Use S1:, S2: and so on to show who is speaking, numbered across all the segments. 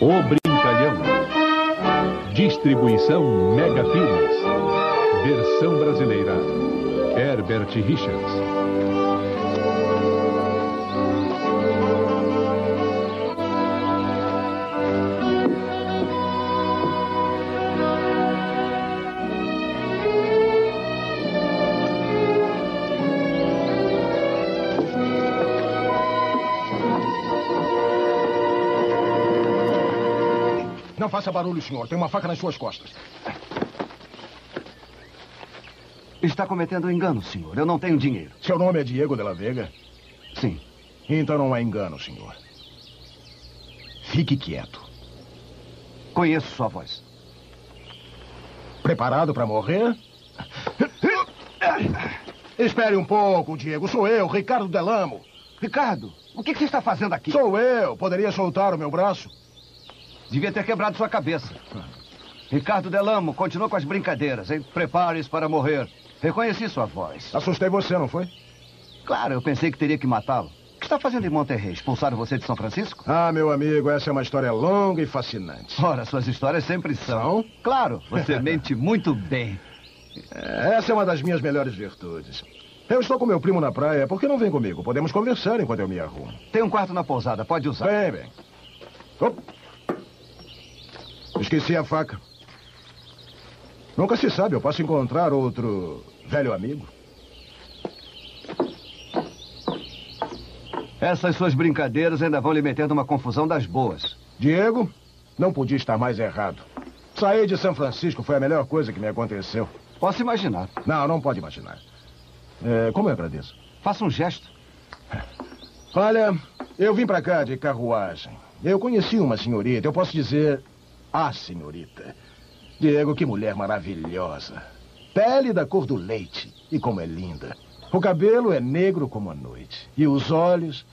S1: O Brincalhão. Distribuição Mega Filmes. Versão brasileira. Herbert Richards.
S2: Não faça barulho, senhor. Tem uma faca nas suas costas.
S3: Está cometendo um engano, senhor. Eu não tenho dinheiro.
S2: Seu nome é Diego de la Vega?
S3: Sim.
S2: Então não há engano, senhor. Fique quieto.
S3: Conheço sua voz.
S2: Preparado para morrer? Espere um pouco, Diego. Sou eu, Ricardo Delamo.
S3: Ricardo, o que você está fazendo aqui?
S2: Sou eu. Poderia soltar o meu braço?
S3: Devia ter quebrado sua cabeça. Ricardo Delamo, continua com as brincadeiras, hein? Prepare-se para morrer. Reconheci sua voz.
S2: Assustei você, não foi?
S3: Claro, eu pensei que teria que matá-lo. O que está fazendo em Monterrey? Expulsaram você de São Francisco?
S2: Ah, meu amigo, essa é uma história longa e fascinante.
S3: Ora, suas histórias sempre são.
S2: São?
S3: Claro, você mente muito bem.
S2: Essa é uma das minhas melhores virtudes. Eu estou com meu primo na praia. Por que não vem comigo? Podemos conversar enquanto eu me arrumo.
S3: Tem um quarto na pousada, pode usar.
S2: Bem, bem. Op. Esqueci a faca. Nunca se sabe, eu posso encontrar outro velho amigo.
S3: Essas suas brincadeiras ainda vão lhe metendo uma confusão das boas.
S2: Diego, não podia estar mais errado. Sair de São Francisco foi a melhor coisa que me aconteceu.
S3: Posso imaginar.
S2: Não, não pode imaginar. É, como eu agradeço.
S3: Faça um gesto.
S2: Olha, eu vim pra cá de carruagem. Eu conheci uma senhorita, eu posso dizer a senhorita. Diego, que mulher maravilhosa. Pele da cor do leite. E como é linda. O cabelo é negro como a noite. E os olhos.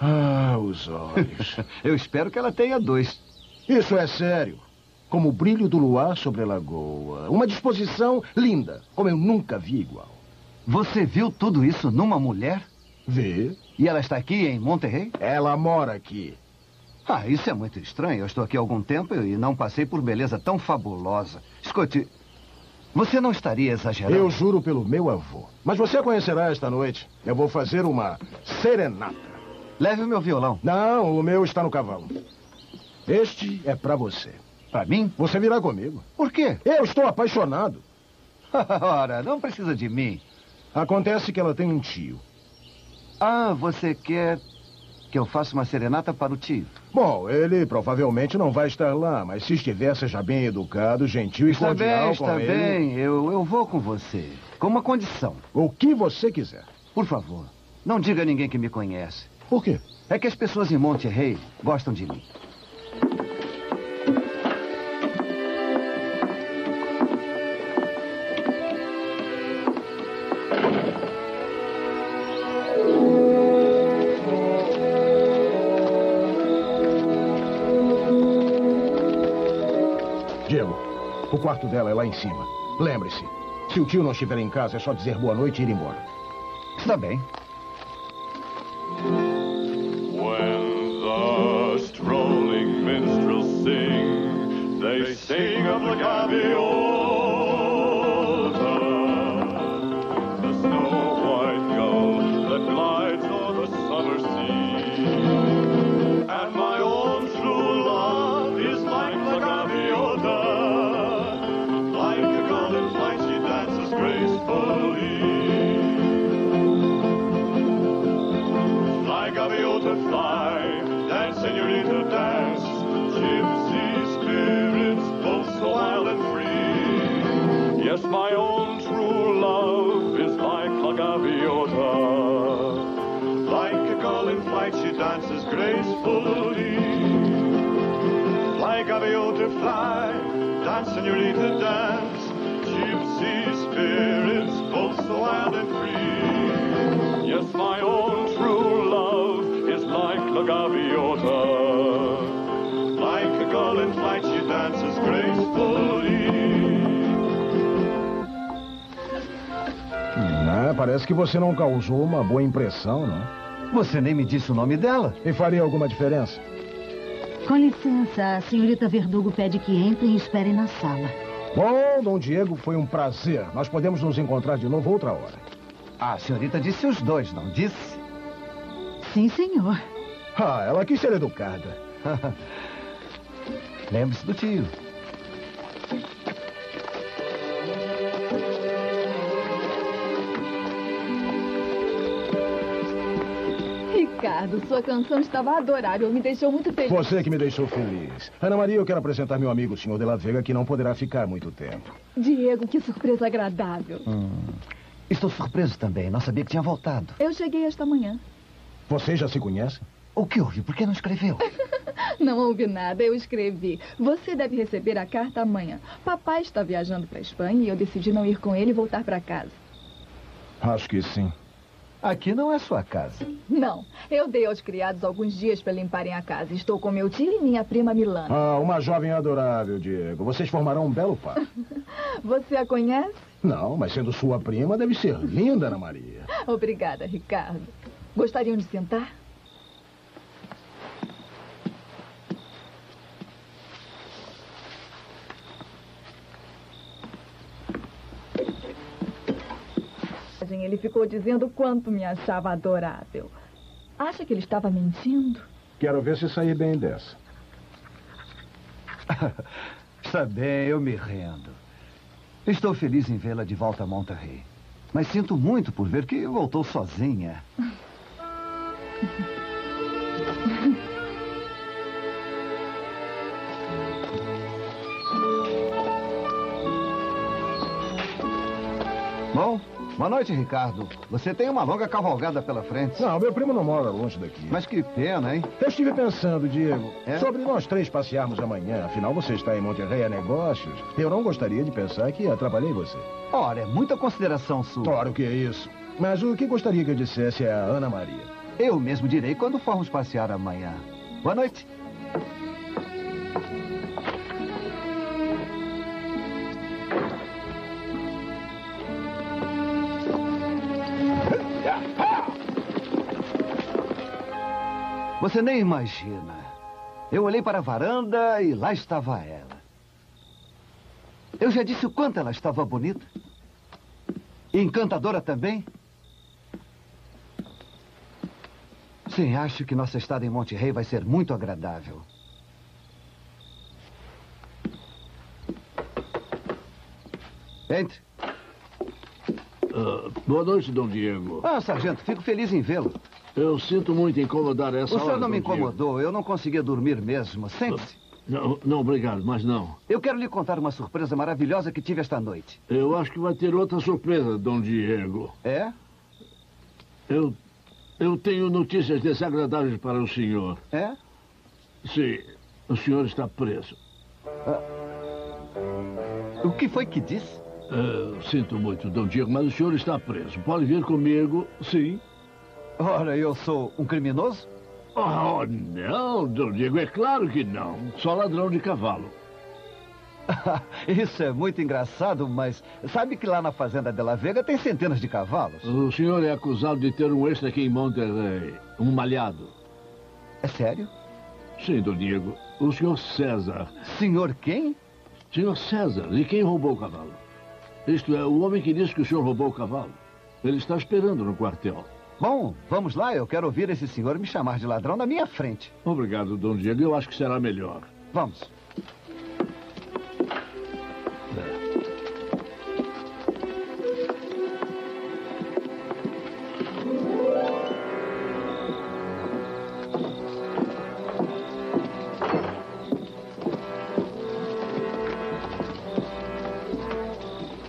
S2: Ah, os olhos.
S3: Eu espero que ela tenha dois.
S2: Isso é sério. Como o brilho do luar sobre a lagoa. Uma disposição linda, como eu nunca vi igual.
S3: Você viu tudo isso numa mulher?
S2: Vê?
S3: E ela está aqui em Monterrey?
S2: Ela mora aqui.
S3: Ah, isso é muito estranho. Eu estou aqui há algum tempo e não passei por beleza tão fabulosa. Escute, você não estaria exagerando?
S2: Eu juro pelo meu avô. Mas você a conhecerá esta noite. Eu vou fazer uma serenata.
S3: Leve o meu violão.
S2: Não, o meu está no cavalo. Este é pra você.
S3: Para mim?
S2: Você virá comigo.
S3: Por quê?
S2: Eu estou apaixonado.
S3: Ora, não precisa de mim.
S2: Acontece que ela tem um tio.
S3: Ah, você quer que eu faça uma serenata para o tio?
S2: Bom, ele provavelmente não vai estar lá, mas se estiver, seja bem educado, gentil e
S3: Está
S2: cordial
S3: bem,
S2: com
S3: está
S2: ele.
S3: bem. Eu, eu vou com você. Com uma condição.
S2: O que você quiser.
S3: Por favor, não diga a ninguém que me conhece.
S2: Por quê?
S3: É que as pessoas em Monterrey gostam de mim.
S2: Diego, o quarto dela é lá em cima. Lembre-se, se o tio não estiver em casa, é só dizer boa noite e ir embora.
S3: Está bem.
S2: Ah, parece que você não causou uma boa impressão, não?
S3: Você nem me disse o nome dela.
S2: E faria alguma diferença?
S4: Com licença, a senhorita Verdugo pede que entrem e esperem na sala.
S2: Bom, Dom Diego, foi um prazer. Nós podemos nos encontrar de novo outra hora.
S3: Ah, a senhorita disse os dois, não disse?
S4: Sim, senhor.
S2: Ah, ela quis ser educada.
S3: Lembre-se do tio.
S5: Ricardo, sua canção estava adorável, me deixou muito feliz.
S2: Você que me deixou feliz. Ana Maria, eu quero apresentar meu amigo, o senhor de la Vega, que não poderá ficar muito tempo.
S5: Diego, que surpresa agradável.
S3: Estou surpreso também. Não sabia que tinha voltado.
S5: Eu cheguei esta manhã.
S2: Vocês já se conhecem?
S3: O que houve? Por que não escreveu?
S5: Não houve nada, eu escrevi. Você deve receber a carta amanhã. Papai está viajando para a Espanha e eu decidi não ir com ele e voltar para casa.
S2: Acho que sim.
S3: Aqui não é sua casa.
S5: Não, eu dei aos criados alguns dias para limparem a casa. Estou com meu tio e minha prima Milana.
S2: Ah, uma jovem adorável, Diego. Vocês formarão um belo par.
S5: Você a conhece?
S2: Não, mas sendo sua prima, deve ser linda, Ana Maria.
S5: Obrigada, Ricardo. Gostariam de sentar? Ele ficou dizendo quanto me achava adorável. Acha que ele estava mentindo?
S2: Quero ver se sair bem dessa.
S3: Está bem, eu me rendo. Estou feliz em vê-la de volta a Monterrey. Mas sinto muito por ver que voltou sozinha. boa noite, Ricardo. Você tem uma longa cavalgada pela frente.
S2: Não, meu primo não mora longe daqui.
S3: Mas que pena, hein?
S2: Eu estive pensando, Diego,
S3: É?
S2: sobre nós três passearmos amanhã. Afinal, você está em Monterrey a negócios. Eu não gostaria de pensar que atrapalhei você.
S3: Ora, é muita consideração sua.
S2: Claro que é isso. Mas o que gostaria que eu dissesse é a Ana Maria.
S3: Eu mesmo direi quando formos passear amanhã. Boa noite. Você nem imagina. Eu olhei para a varanda e lá estava ela. Eu já disse o quanto ela estava bonita. E encantadora também. Sim, acho que nossa estada em Monte Rei vai ser muito agradável. Entre.
S6: Ah, boa noite, Dom Diego.
S3: Ah, sargento, fico feliz em vê-lo.
S6: Eu sinto muito incomodar essa
S3: O senhor
S6: hora,
S3: não me
S6: Dom Diego.
S3: incomodou, eu não conseguia dormir mesmo. Sente-se.
S6: Não, não, obrigado, mas não.
S3: Eu quero lhe contar uma surpresa maravilhosa que tive esta noite.
S6: Eu acho que vai ter outra surpresa, Dom Diego.
S3: É?
S6: Eu, eu tenho notícias desagradáveis para o senhor.
S3: É?
S6: Sim, o senhor está preso.
S3: O que foi que disse?
S6: Ah, sinto muito, Dom Diego, mas o senhor está preso. Pode vir comigo, sim.
S3: Ora, eu sou um criminoso?
S6: Oh, não, Dom Diego, é claro que não. Só ladrão de cavalo.
S3: Isso é muito engraçado, mas sabe que lá na fazenda de La Vega tem centenas de cavalos?
S6: O senhor é acusado de ter um extra aqui em Monterrey, um malhado.
S3: É sério?
S6: Sim, Dom Diego. O senhor César.
S3: Senhor quem?
S6: Senhor César, e quem roubou o cavalo? Isto é, o homem que disse que o senhor roubou o cavalo. Ele está esperando no quartel.
S3: Bom, vamos lá, eu quero ouvir esse senhor me chamar de ladrão na minha frente.
S6: Obrigado, Dom Diego. Eu acho que será melhor.
S3: Vamos.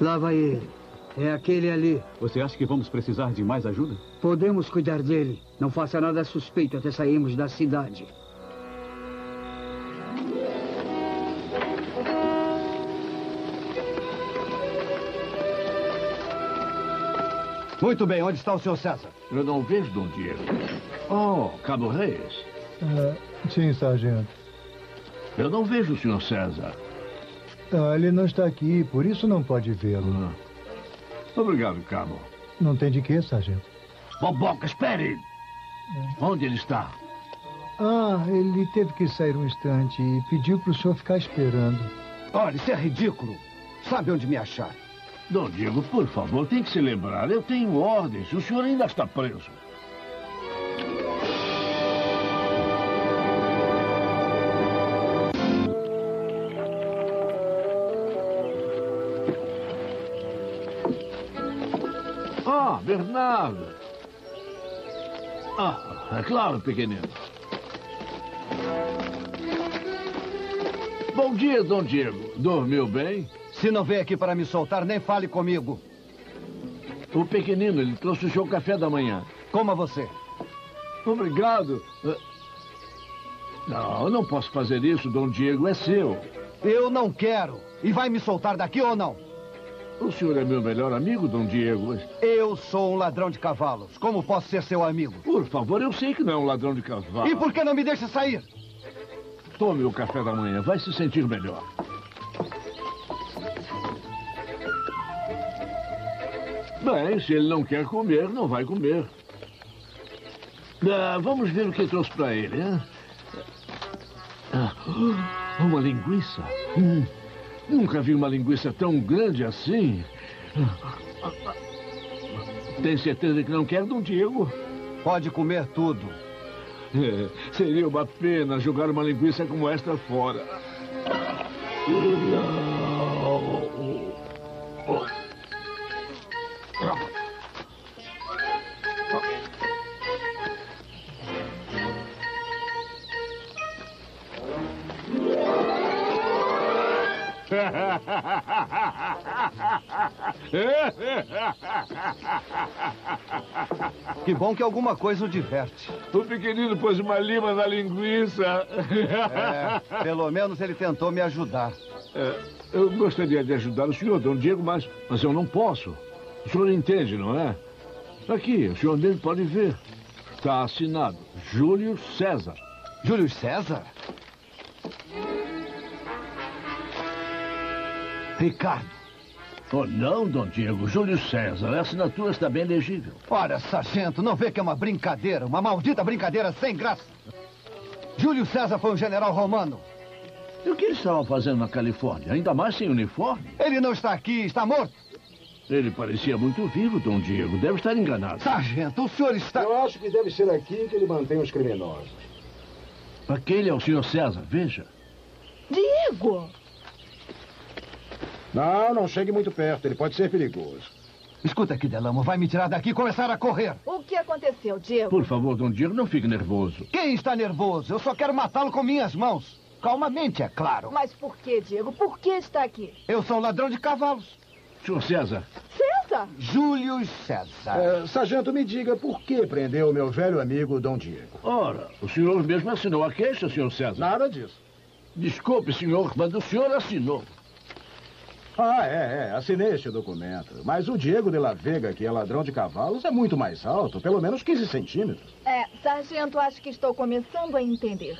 S7: Lá vai ele. É aquele ali.
S8: Você acha que vamos precisar de mais ajuda?
S7: Podemos cuidar dele. Não faça nada suspeito até sairmos da cidade.
S3: Muito bem, onde está o senhor César?
S6: Eu não vejo, Dom Diego. Oh, Cabo Reis.
S9: sim, sargento.
S6: Eu não vejo o senhor César.
S9: Ah, ele não está aqui, por isso não pode vê-lo.
S6: Ah. Obrigado, Cabo.
S9: Não tem de quê, sargento.
S6: Boboca, espere! Onde ele está?
S9: Ah, ele teve que sair um instante e pediu para o senhor ficar esperando.
S3: Olha, isso é ridículo. Sabe onde me achar.
S6: Dom Diego, por favor, tem que se lembrar. Eu tenho ordens. O senhor ainda está preso. Ah, Bernardo. Ah, é claro, pequenino. Bom dia, Dom Diego. Dormiu bem?
S3: Se não veio aqui para me soltar, nem fale comigo.
S6: O pequenino, ele trouxe o seu café da manhã.
S3: Coma você.
S6: Obrigado. Ah, Não, eu não posso fazer isso, Dom Diego. É seu.
S3: Eu não quero. E vai me soltar daqui ou não?
S6: O senhor é meu melhor amigo, Dom Diego.
S3: Eu sou um ladrão de cavalos. Como posso ser seu amigo?
S6: Por favor, eu sei que não é um ladrão de cavalo.
S3: E por que não me deixa sair?
S6: Tome o café da manhã. Vai se sentir melhor. Bem, se ele não quer comer, não vai comer. Ah, vamos ver o que trouxe para ele. Hein? Ah, uma linguiça. Hum, nunca vi uma linguiça tão grande assim. Tem certeza que não quer, Dom Diego?
S3: Pode comer tudo.
S6: É, seria uma pena jogar uma linguiça como esta fora.
S3: Que bom que alguma coisa o diverte.
S6: O pequenino pôs uma lima na linguiça.
S3: É, pelo menos ele tentou me ajudar.
S6: É, eu gostaria de ajudar o senhor, Dom Diego, mas, mas eu não posso. O senhor entende, não é? Aqui, o senhor mesmo pode ver. Está assinado. Júlio César.
S3: Júlio César? Ricardo.
S6: Oh, não, Dom Diego. Júlio César. A assinatura está bem legível.
S3: Ora, sargento, não vê que é uma brincadeira, uma maldita brincadeira sem graça? Júlio César foi um general romano.
S6: E o que ele estava fazendo na Califórnia? Ainda mais sem uniforme?
S3: Ele não está aqui, está morto.
S6: Ele parecia muito vivo, Dom Diego. Deve estar enganado.
S3: Sargento, o senhor está.
S2: Eu acho que deve ser aqui que ele mantém os criminosos.
S6: Aquele é o senhor César, veja.
S5: Diego!
S2: Não, não chegue muito perto, ele pode ser perigoso.
S3: Escuta aqui, Delamo, vai me tirar daqui e começar a correr.
S5: O que aconteceu, Diego?
S6: Por favor, Dom Diego, não fique nervoso.
S3: Quem está nervoso? Eu só quero matá-lo com minhas mãos. Calmamente, é claro.
S5: Mas por que, Diego? Por que está aqui?
S3: Eu sou um ladrão de cavalos.
S6: Senhor César.
S5: César?
S3: Júlio César.
S2: É, sargento, me diga por que prendeu meu velho amigo Dom Diego?
S6: Ora, o senhor mesmo assinou a queixa, senhor César.
S2: Nada disso.
S6: Desculpe, senhor, mas o senhor assinou.
S2: Ah, é, é, assinei este documento. Mas o Diego de la Vega, que é ladrão de cavalos, é muito mais alto, pelo menos 15 centímetros.
S5: É, sargento, acho que estou começando a entender.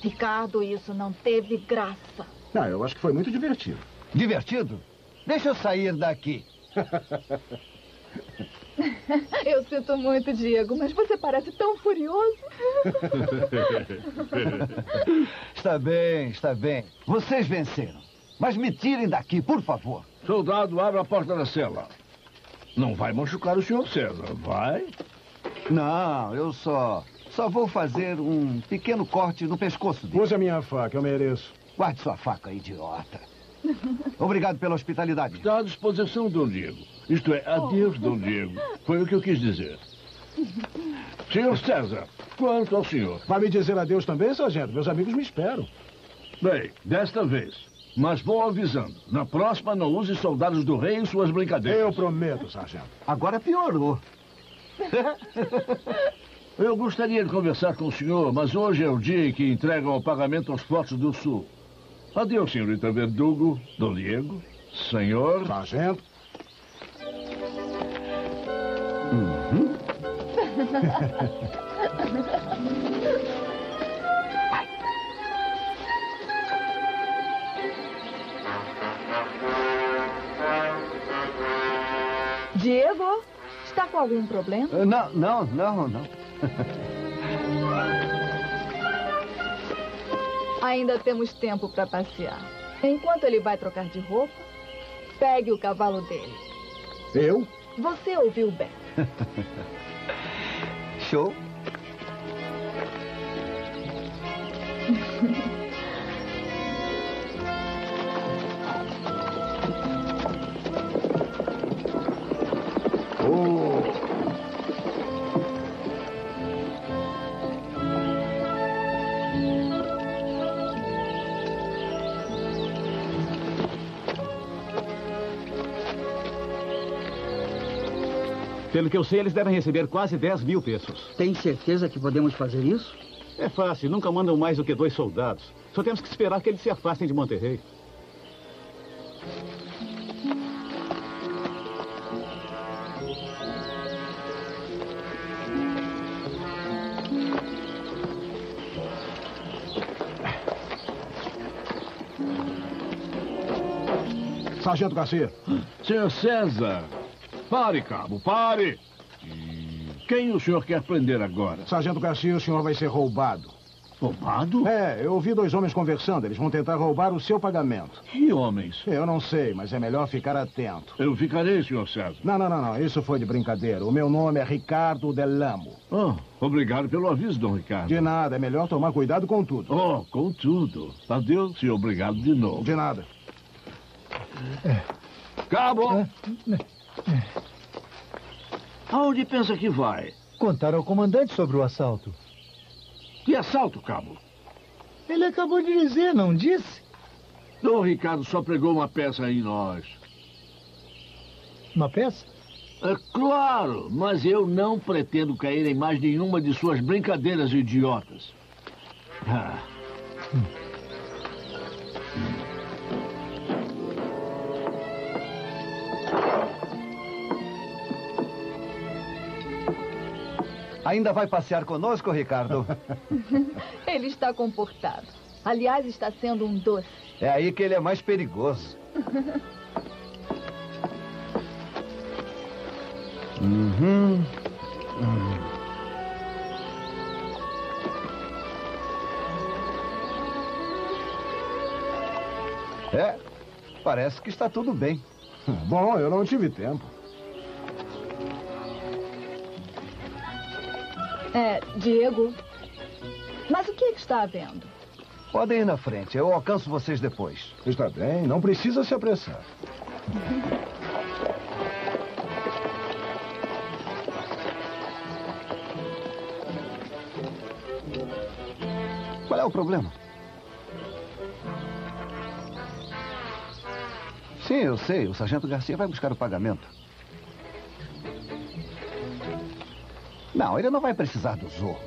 S5: Ricardo, isso não teve graça.
S2: Não, eu acho que foi muito divertido.
S3: Divertido? Deixa eu sair daqui.
S5: Eu sinto muito, Diego, mas você parece tão furioso.
S3: Está bem, está bem. Vocês venceram. Mas me tirem daqui, por favor.
S6: Soldado, abra a porta da cela. Não vai machucar o senhor César, vai?
S3: Não, eu só. Só vou fazer um pequeno corte no pescoço dele.
S2: Use a minha faca, eu mereço.
S3: Guarde sua faca, idiota. Obrigado pela hospitalidade.
S6: Está à disposição, Dom Diego. Isto é, adeus, Dom Diego. Foi o que eu quis dizer. Senhor César, quanto ao senhor?
S2: Vai me dizer adeus também, sargento? Meus amigos me esperam.
S6: Bem, desta vez. Mas vou avisando. Na próxima, não use soldados do rei em suas brincadeiras.
S2: Eu prometo, sargento.
S3: Agora piorou.
S6: Eu gostaria de conversar com o senhor, mas hoje é o dia em que entregam o pagamento aos fortes do sul. Adeus, senhorita Verdugo, Dom Diego, senhor.
S2: Sargento.
S5: Diego, está com algum problema?
S3: Não, não, não, não.
S5: Ainda temos tempo para passear. Enquanto ele vai trocar de roupa, pegue o cavalo dele.
S2: Eu?
S5: Você ouviu bem.
S3: Show.
S8: Pelo que eu sei, eles devem receber quase 10 mil pesos.
S7: Tem certeza que podemos fazer isso?
S8: É fácil, nunca mandam mais do que dois soldados. Só temos que esperar que eles se afastem de Monterrey.
S2: Sargento Garcia.
S6: Senhor César, pare, cabo, pare. E quem o senhor quer prender agora?
S2: Sargento Garcia, o senhor vai ser roubado.
S6: Roubado?
S2: É, eu ouvi dois homens conversando. Eles vão tentar roubar o seu pagamento.
S6: Que homens?
S2: Eu não sei, mas é melhor ficar atento.
S6: Eu ficarei, senhor César.
S2: Não, não, não, não. Isso foi de brincadeira. O meu nome é Ricardo Delamo.
S6: Oh, obrigado pelo aviso, Dom Ricardo.
S2: De nada, é melhor tomar cuidado com tudo.
S6: Oh, com tudo. Adeus e obrigado de novo.
S2: De nada.
S6: Cabo! Aonde pensa que vai?
S9: Contar ao comandante sobre o assalto.
S6: Que assalto, Cabo?
S9: Ele acabou de dizer, não disse?
S6: Dom Ricardo só pregou uma peça em nós.
S9: Uma peça?
S6: É claro, mas eu não pretendo cair em mais nenhuma de suas brincadeiras idiotas. Ah.
S3: Ainda vai passear conosco, Ricardo?
S5: Ele está comportado. Aliás, está sendo um doce.
S3: É aí que ele é mais perigoso. Uhum. É, parece que está tudo bem.
S2: Bom, eu não tive tempo.
S5: É, Diego. Mas o que, é que está havendo?
S3: Podem ir na frente, eu alcanço vocês depois.
S2: Está bem, não precisa se apressar.
S3: Qual é o problema? Sim, eu sei. O sargento Garcia vai buscar o pagamento. Não, ele não vai precisar do Zorro.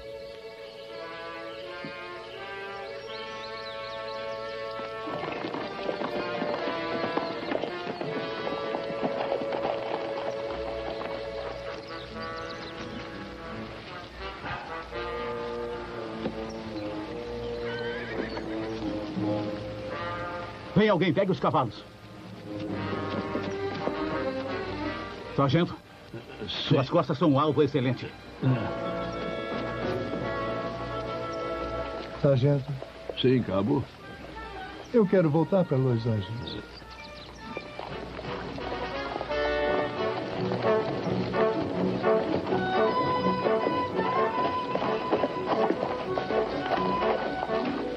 S8: Vem alguém, pegue os cavalos. Sargento, suas costas são um alvo excelente.
S9: Sargento,
S6: Sim, Cabo.
S9: eu quero voltar para Los Angeles.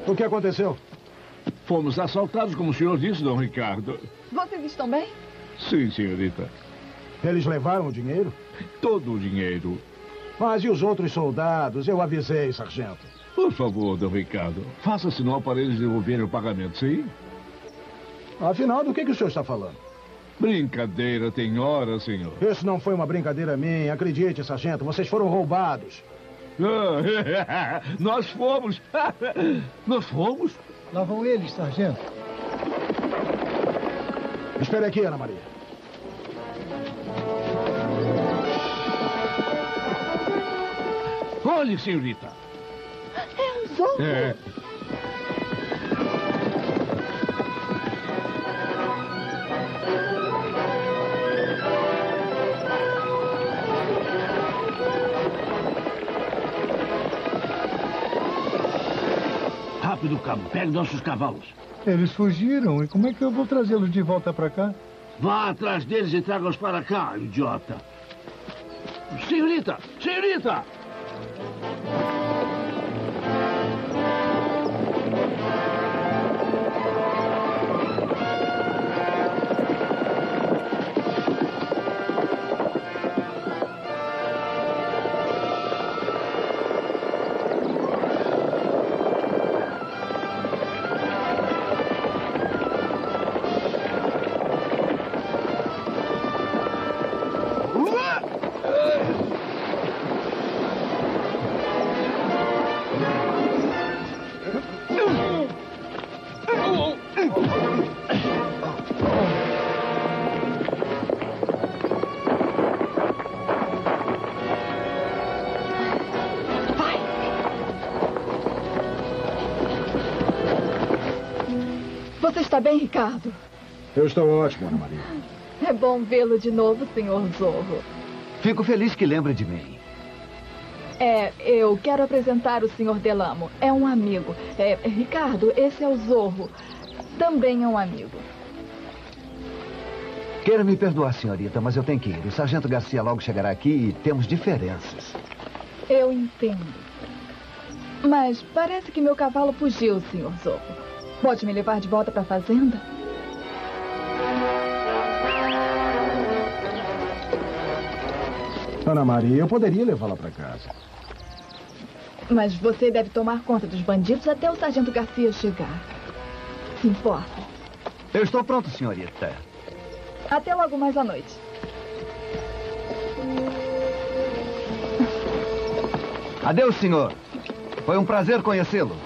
S2: O que aconteceu?
S6: Fomos assaltados, como o senhor disse, Dom Ricardo.
S5: Vocês estão bem?
S6: Sim, senhorita.
S2: Eles levaram o dinheiro?
S6: Todo o dinheiro.
S2: Mas e os outros soldados? Eu avisei, sargento.
S6: Por favor, Dom Ricardo, faça sinal para eles devolverem o pagamento, sim?
S2: Afinal, do que, que o senhor está falando?
S6: Brincadeira tem hora, senhor.
S2: Isso não foi uma brincadeira minha. Acredite, sargento, vocês foram roubados.
S6: Nós fomos. Nós fomos?
S9: Lá vão eles, sargento.
S2: Espere aqui, Ana Maria.
S6: Olhe, senhorita.
S5: É um zorro.
S6: É. Rápido, cabo. Pegue nossos cavalos.
S9: Eles fugiram. E como é que eu vou trazê-los de volta para cá?
S6: Vá atrás deles e traga-os para cá, idiota. Senhorita! Senhorita!
S5: Você está bem, Ricardo?
S2: Eu estou ótimo, Ana Maria.
S5: É bom vê-lo de novo, senhor Zorro.
S3: Fico feliz que lembre de mim.
S5: É, eu quero apresentar o senhor Delamo. É um amigo. É, Ricardo, esse é o Zorro. Também é um amigo.
S3: Queira me perdoar, senhorita, mas eu tenho que ir. O sargento Garcia logo chegará aqui e temos diferenças.
S5: Eu entendo. Mas parece que meu cavalo fugiu, senhor Zorro. Pode me levar de volta para a fazenda?
S2: Ana Maria, eu poderia levá-la para casa.
S5: Mas você deve tomar conta dos bandidos até o sargento Garcia chegar. Se importa.
S3: Eu estou pronto, senhorita.
S5: Até logo mais à noite.
S3: Adeus, senhor. Foi um prazer conhecê-lo.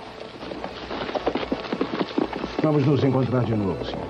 S2: Vamos nos encontrar de novo, senhor.